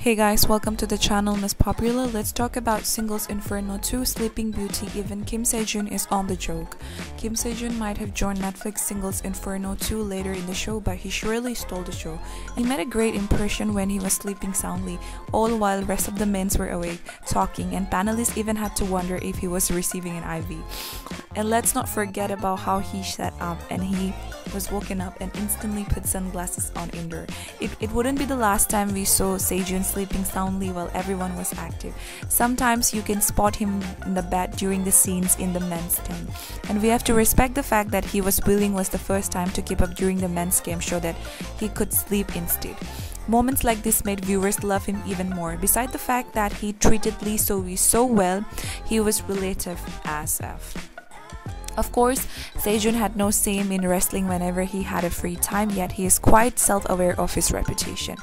Hey guys, welcome to the channel Miss Popular. Let's talk about Singles Inferno 2 Sleeping Beauty. Even Kim Sejun is on the joke. Kim Sejun might have joined Netflix Singles Inferno 2 later in the show, but he surely stole the show. He made a great impression when he was sleeping soundly, all while rest of the men were awake, talking, and panelists even had to wonder if he was receiving an IV. And let's not forget about how he sat up and he was woken up and instantly put sunglasses on indoor. It, it wouldn't be the last time we saw Sejun sleeping soundly while everyone was active. Sometimes you can spot him in the bed during the scenes in the men's tent. And we have to respect the fact that he was willing was the first time to keep up during the men's game show that he could sleep instead. Moments like this made viewers love him even more. Beside the fact that he treated Lee So so well, he was relative as F. Of course, Sejun had no shame in wrestling whenever he had a free time, yet he is quite self-aware of his reputation.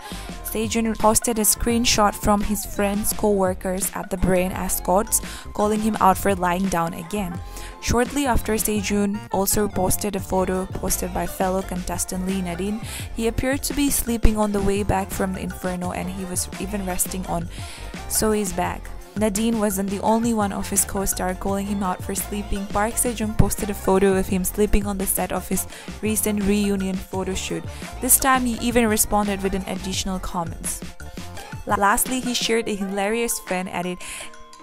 Sejun posted a screenshot from his friends co-workers at the Brain Escorts, calling him out for lying down again. Shortly after Sejun also posted a photo posted by fellow contestant Lee Nadine. He appeared to be sleeping on the way back from the Inferno and he was even resting on Soi's back. Nadine wasn't the only one of his co-star calling him out for sleeping. Park Sejong posted a photo of him sleeping on the set of his recent reunion photo shoot. This time he even responded with an additional comments. Lastly, he shared a hilarious fan edit.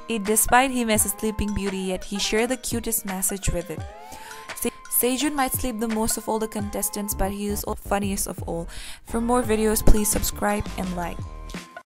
It despite him as a sleeping beauty, yet he shared the cutest message with it. Sejun might sleep the most of all the contestants, but he is the funniest of all. For more videos, please subscribe and like.